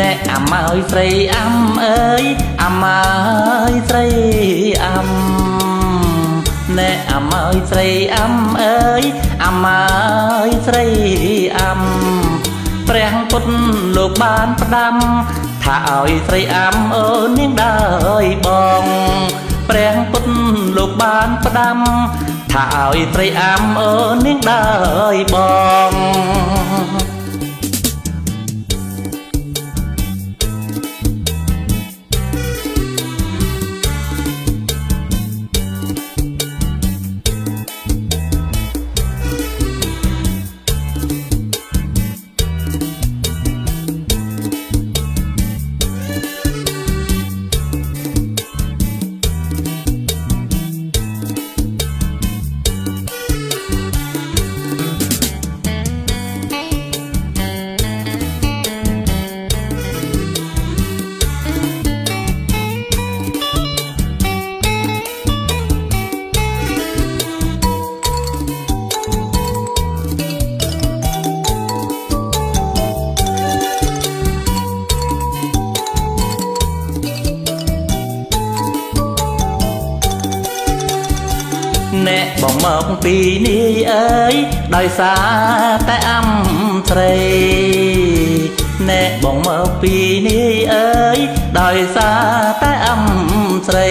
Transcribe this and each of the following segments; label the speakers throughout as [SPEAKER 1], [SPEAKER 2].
[SPEAKER 1] អ្នកអាម៉ើយស្រីអាំអើយអាម៉ើយស្រីអាំអ្នកអាម៉ើយស្រីអាំអើយអាម៉ើយស្រីអាំព្រះពុទ្ធលោកបានផ្ដាំ ថាឲ្យស្រីអាំអូននាងដើយបងព្រះពុទ្ធលោកបានផ្ដាំ ថាឲ្យស្រីអាំអូននាងដើយបង អ្នកបងមកពីនេះអើយដោយសារតែអំត្រីអ្នកបងមកពីនេះអើយដោយសារតែអំស្រី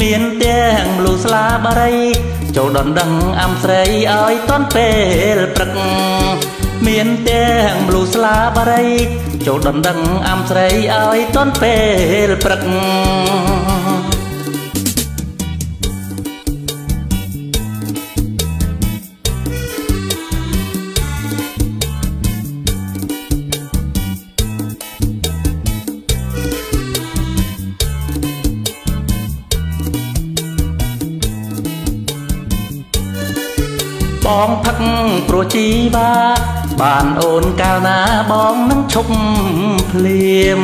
[SPEAKER 1] មានទាំងលូស្លាបារី ចូលដណ្ដឹងអំស្រីឲ្យតន់ពេលព្រឹកមានទាំងលូស្លាបារី ចូលដណ្ដឹងអំស្រីឲ្យតន់ពេលព្រឹក បងផឹកព្រោះជីវ៉ាបានអូនកាលណាបងនឹងឈប់ភ្លាម